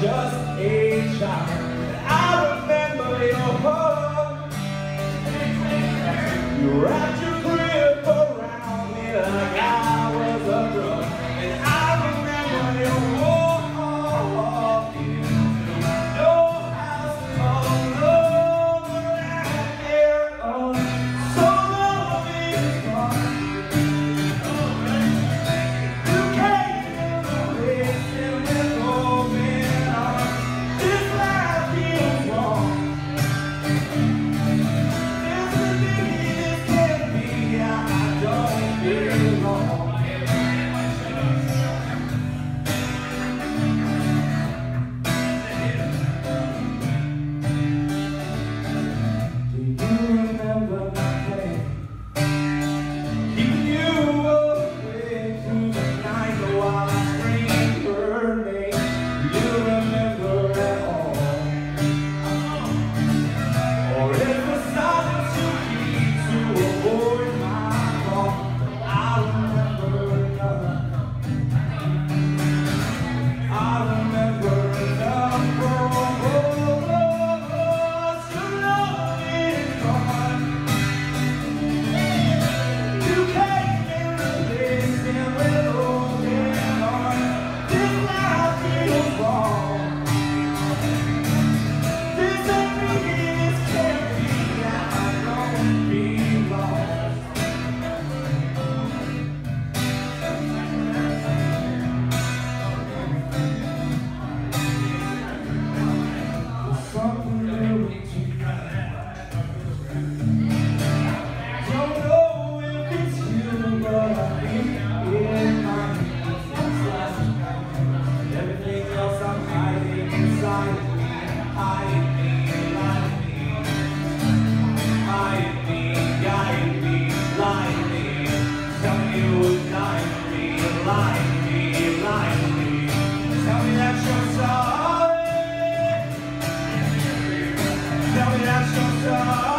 just a child. I remember your heart. You wrapped your God.